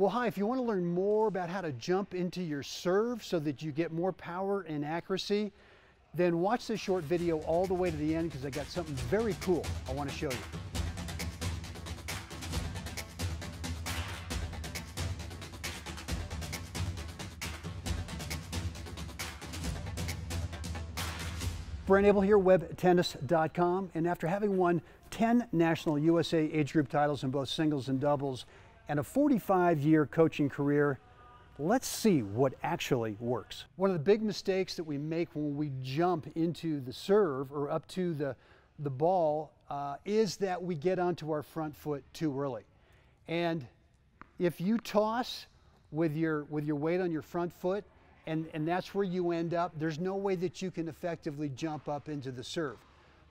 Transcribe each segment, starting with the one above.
Well, hi, if you want to learn more about how to jump into your serve so that you get more power and accuracy, then watch this short video all the way to the end because I got something very cool I want to show you. Brent Abel here, webtennis.com, and after having won 10 national USA age group titles in both singles and doubles, and a 45 year coaching career, let's see what actually works. One of the big mistakes that we make when we jump into the serve or up to the, the ball uh, is that we get onto our front foot too early. And if you toss with your, with your weight on your front foot, and, and that's where you end up. There's no way that you can effectively jump up into the serve,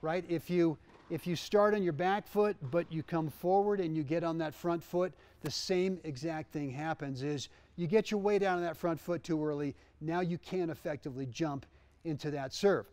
right? If you, if you start on your back foot, but you come forward and you get on that front foot, the same exact thing happens is you get your weight down on that front foot too early. Now you can't effectively jump into that serve.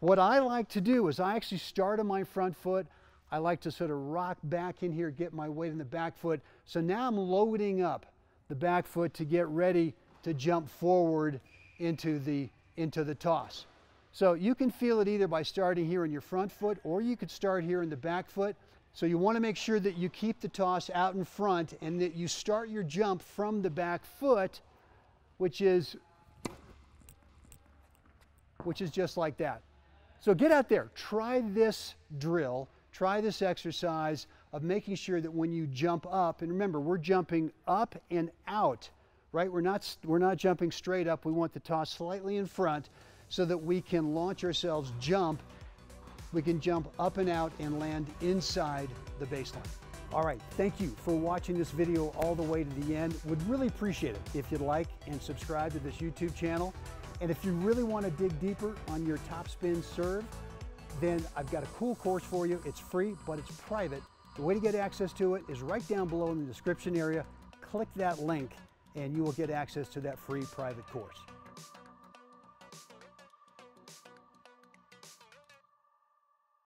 What I like to do is I actually start on my front foot. I like to sort of rock back in here, get my weight in the back foot. So now I'm loading up the back foot to get ready to jump forward into the, into the toss. So you can feel it either by starting here in your front foot or you could start here in the back foot. So you want to make sure that you keep the toss out in front and that you start your jump from the back foot, which is, which is just like that. So get out there, try this drill, try this exercise of making sure that when you jump up, and remember, we're jumping up and out right? We're not, we're not jumping straight up. We want the toss slightly in front so that we can launch ourselves, jump. We can jump up and out and land inside the baseline. All right, thank you for watching this video all the way to the end. Would really appreciate it if you'd like and subscribe to this YouTube channel. And if you really want to dig deeper on your topspin serve, then I've got a cool course for you. It's free, but it's private. The way to get access to it is right down below in the description area. Click that link and you will get access to that free private course.